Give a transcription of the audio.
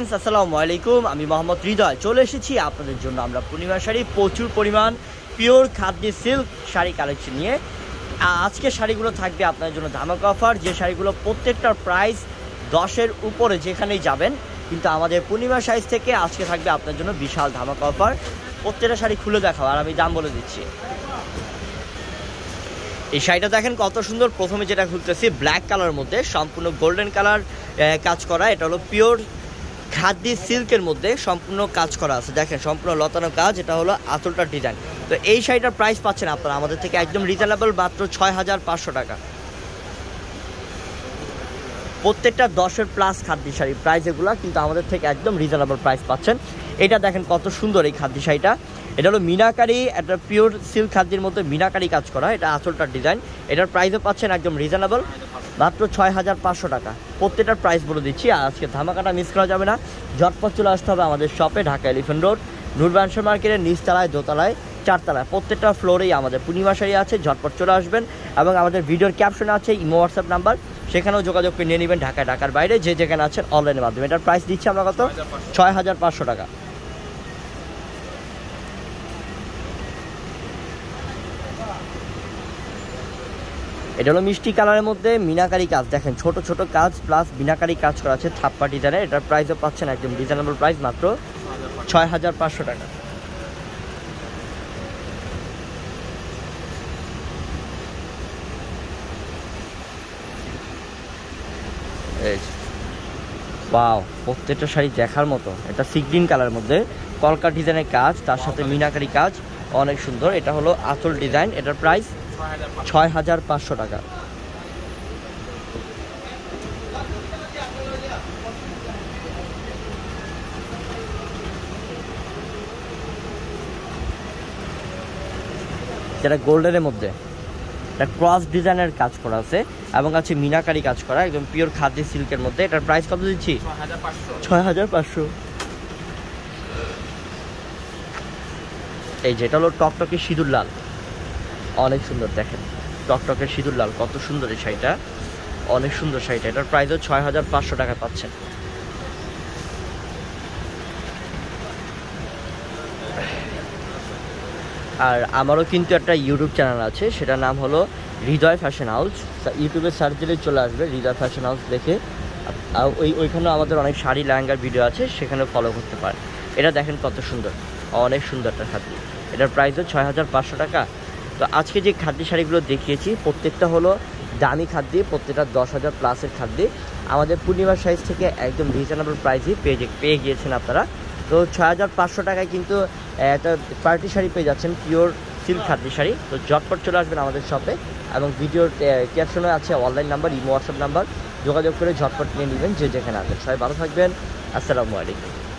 আসসালামু আলাইকুম। আমি মোহাম্মদ হৃদয়। চলে এসেছি আপনাদের জন্য। আমরা পূর্ণিমা শাড়ি, প্রচুর পরিমাণ পিওর খাদ্য সিল্ক শাড়ি কালেকশন নিয়ে। আজকে শাড়িগুলো থাকবে আপনাদের জন্য ধামাকা অফার যে শাড়িগুলো প্রত্যেকটার প্রাইস দশের উপরে যেখানেই যাবেন, কিন্তু আমাদের পূর্ণিমা সাইজ থেকে আজকে থাকবে আপনার জন্য বিশাল ধামাকা অফার প্রত্যেকটা শাড়ি খুলে দেখাও, আর আমি দাম বলে দিচ্ছি। এই শাড়িটা দেখেন কত সুন্দর। প্রথমে যেটা খুলতেছি ব্ল্যাক কালার মধ্যে, সম্পূর্ণ গোল্ডেন কালার কাজ করা। এটা হলো পিওর খাদ্যি সিল্কের মধ্যে সম্পূর্ণ কাজ করা আছে। দেখেন, সম্পূর্ণ লতানো কাজ, এটা হলো আঁচলটার ডিজাইন তো এই শাড়িটার প্রাইস পাচ্ছেন আপনারা, আমাদের থেকে একদম রিজনেবল মাত্র ছয় হাজার পাঁচশো টাকা। প্রত্যেকটা দশের প্লাস খাদ্য শাড়ি প্রাইস এগুলো কিন্তু আমাদের থেকে একদম রিজনেবল প্রাইস পাচ্ছেন। এটা দেখেন কত সুন্দর এই খাদ্য শাড়িটা। এটা হলো মিনাকারি, একটা পিওর সিল্ক খাদ্যের মধ্যে মিনাকারি কাজ করা, এটা আঁচলটার ডিজাইন এটার প্রাইসও পাচ্ছেন একদম রিজনেবল মাত্র ছয় হাজার পাঁচশো টাকা। প্রত্যেকটার প্রাইস বলে দিচ্ছি আর আজকে ধামাকাটা মিস করা যাবে না। ঝটপট চলে আসতে হবে আমাদের শপে ঢাকা এলিফেন্ট রোড নূরবাংশ মার্কেটের নিচতলায় দোতলায় চারতলায়। প্রত্যেকটা ফ্লোরেই আমাদের পূর্ণিমা শাড়ি আছে ঝটপট চলে আসবেন। এবং আমাদের ভিডিওর ক্যাপশনে আছে ইমো হোয়াটসঅ্যাপ নাম্বার সেখানেও যোগাযোগ করে নিয়ে নেবেন ঢাকা ঢাকার বাইরে যে যেখানে আছেন অনলাইনের মাধ্যমে। এটার প্রাইস দিচ্ছি আমরা কত? ছয় হাজার পাঁচশো টাকা। এটা হলো মিষ্টি কালারের মধ্যে মিনাকারি কাজ। দেখেন ছোট ছোট কাজ প্লাস মিনাকারি কাজ করা আছে থাপ্পা ডিজাইনের এটার প্রাইসও পাচ্ছেন একদম রিজনেবল প্রাইস মাত্র ছয় হাজার পাঁচশো টাকা। এই যে। প্রত্যেকটা শাড়ি দেখার মতো। এটা সি গ্রিন কালারের মধ্যে। কলকা ডিজাইনের কাজ তার সাথে মিনাকারি কাজ। অনেক সুন্দর। এটা হলো আঁচল ডিজাইন এটার প্রাইস ছয় হাজার পাঁচশো টাকা। যেটা গোল্ডেনের মধ্যে। এটা ক্রস ডিজাইনের কাজ করা আছে এবং আছে মিনাকারি কাজ করা একদম পিওর খাদ্য সিল্কের মধ্যে। এটার প্রাইস কত দিচ্ছি? ছয় হাজার পাঁচশো। এই যেটা হলো টকটকে সিঁদুর লাল। অনেক সুন্দর, দেখেন। টকটকের সিঁদুর লাল, কত সুন্দর এই শাড়িটা। অনেক সুন্দর শাড়িটা। এটার প্রাইসও ছয় হাজার পাঁচশো টাকা পাচ্ছেন। আর আমারও কিন্তু একটা ইউটিউব চ্যানেল আছে, সেটার নাম হলো হৃদয় ফ্যাশন হাউস ইউটিউবে সার্চ দিলে চলে আসবে, হৃদয় ফ্যাশন হাউস দেখে। ওই, ওইখানেও আমাদের অনেক শাড়ি, লেহেঙ্গার ভিডিও আছে সেখানে ফলো করতে পারেন। এটা দেখেন কত সুন্দর। অনেক সুন্দর একটা খাদ্য। এটার প্রাইসও ছয় হাজার পাঁচশো টাকা। তো আজকে যে খাদ্য শাড়িগুলো দেখিয়েছি, প্রত্যেকটা হলো দামি খাদ্যে, প্রত্যেকটা দশ হাজার প্লাসের খাদ্যে। আমাদের পূর্ণিমার সাইজ থেকে একদম রিজনেবল প্রাইসে পেয়ে পেয়ে গিয়েছেন আপনারা। তো ছয় হাজার পাঁচশো টাকায় কিন্তু একটা পার্টি শাড়ি পেয়ে যাচ্ছেন পিওর সিল্ক খাদ্য শাড়ি। তো ঝটপট চলে আসবেন আমাদের শপে এবং ভিডিওর ক্যাপশনে আছে online number imo WhatsApp number যোগাযোগ করে ঝটপট নিয়ে নেবেন যে যেখানে আছেন সবাই ভালো থাকবেন। আসসালামু আলাইকুম।